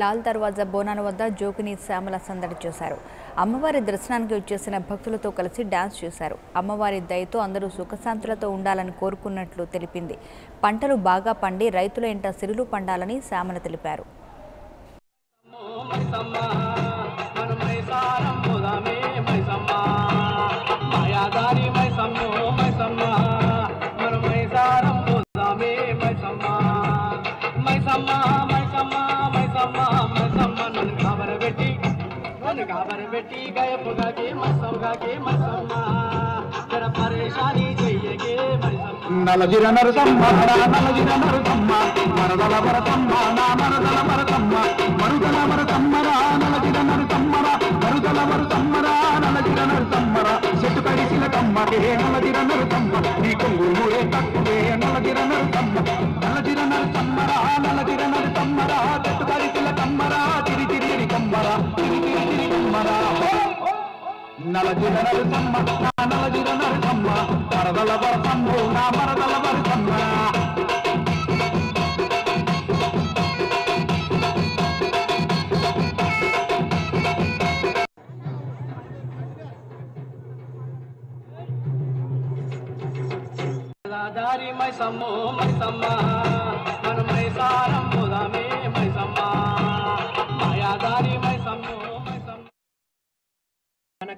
లాల్ దర్వాజా బోనాల వద్ద జోకిని శ్యామల సందడి చేశారు. అమ్మవారి దర్శనానికి వచ్చేసిన భక్తులతో కలిసి డాన్స్ చేశారు. అమ్మవారి దయతో అందరూ సుఖశాంతులతో ఉండాలని కోరుకున్నట్లు తెలిపింది. పంటలు బాగా పండి రైతుల ఇంట సిరులు పండాలని శ్యామల తెలిపారు. మైసమ్మ నన్ను కాబరబెట్టి గయపుగాకే మైసమ్మగాకే మైసమ్మ. జర పరేషాని చెయ్యకే మైసమ్మ నలజిర నరసమ్మ నలజిర నరసమ్మ. మరదల వరసమ్మ నా మరదల వరసమ్మ. మరుదల వరసమ్మరా నలజిర నరసమ్మరా మరుదల వరసమ్మరా నలజిర నరసమ్మరా చెట్టు కడిసిన కమ్మ నలజిర నరసమ్మ. నీ కొంగురే తక్కువే నలజిర నరసమ్మ. నలజిర నరసమ్మ నలజిర నరసమ్మ మరదల వరసమ్మ నా మరదల వరసమ్మ. దారి మై సమ్మో మై సమ్మా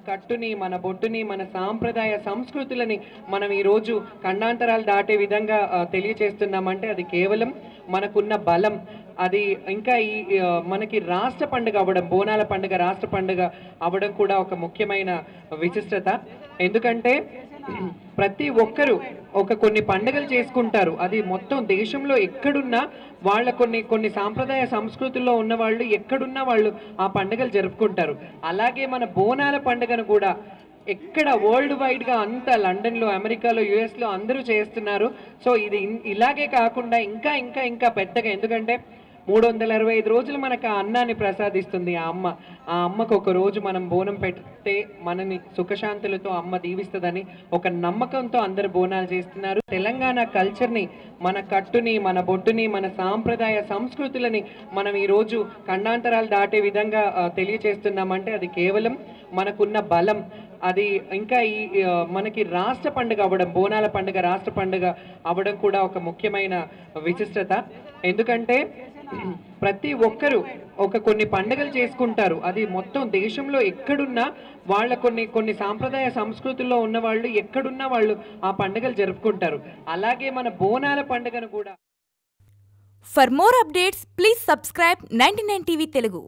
కట్టుని మన బొట్టుని మన సాంప్రదాయ సంస్కృతులని మనం ఈరోజు ఖండాంతరాలు దాటే విధంగా తెలియచేస్తున్నామంటే అది కేవలం మనకున్న బలం. అది ఇంకా ఈ మనకి రాష్ట్ర పండుగ అవ్వడం బోనాల పండుగ రాష్ట్ర పండుగ అవ్వడం కూడా ఒక ముఖ్యమైన విశిష్టత. ఎందుకంటే ప్రతి ఒక్కరూ ఒక కొన్ని పండుగలు చేసుకుంటారు. అది మొత్తం దేశంలో ఎక్కడున్నా వాళ్ళ కొన్ని కొన్ని సాంప్రదాయ సంస్కృతుల్లో ఉన్న వాళ్ళు ఎక్కడున్నా వాళ్ళు ఆ పండుగలు జరుపుకుంటారు. అలాగే మన బోనాల పండుగను కూడా ఎక్కడ వరల్డ్ వైడ్గా అంతా లండన్లో అమెరికాలో యూఎస్లో అందరూ చేస్తున్నారు. సో ఇది ఇలాగే కాకుండా ఇంకా ఇంకా ఇంకా పెద్దగా. ఎందుకంటే మూడు వందల అరవై ఐదు రోజులు మనకు ఆ అన్నాన్ని ప్రసాదిస్తుంది ఆ అమ్మ. ఆ అమ్మకు ఒక రోజు మనం బోనం పెడితే మనని సుఖశాంతులతో అమ్మ దీవిస్తుందని ఒక నమ్మకంతో అందరు బోనాలు చేస్తున్నారు. తెలంగాణ కల్చర్ని మన కట్టుని మన బొట్టుని మన సాంప్రదాయ సంస్కృతులని మనం ఈరోజు ఖండాంతరాలు దాటే విధంగా తెలియచేస్తున్నామంటే అది కేవలం మనకున్న బలం. అది ఇంకా ఈ మనకి రాష్ట్ర పండుగ అవ్వడం బోనాల పండుగ రాష్ట్ర పండుగ అవ్వడం కూడా ఒక ముఖ్యమైన విశిష్టత. ఎందుకంటే ప్రతి ఒక్కరూ ఒక కొన్ని పండుగలు చేసుకుంటారు. అది మొత్తం దేశంలో ఎక్కడున్నా వాళ్ళ కొన్ని కొన్ని సాంప్రదాయ సంస్కృతుల్లో ఉన్న వాళ్ళు ఎక్కడున్నా వాళ్ళు ఆ పండుగలు జరుపుకుంటారు. అలాగే మన బోనాల పండుగను కూడా for more updates please subscribe ninety nine TV Telugu.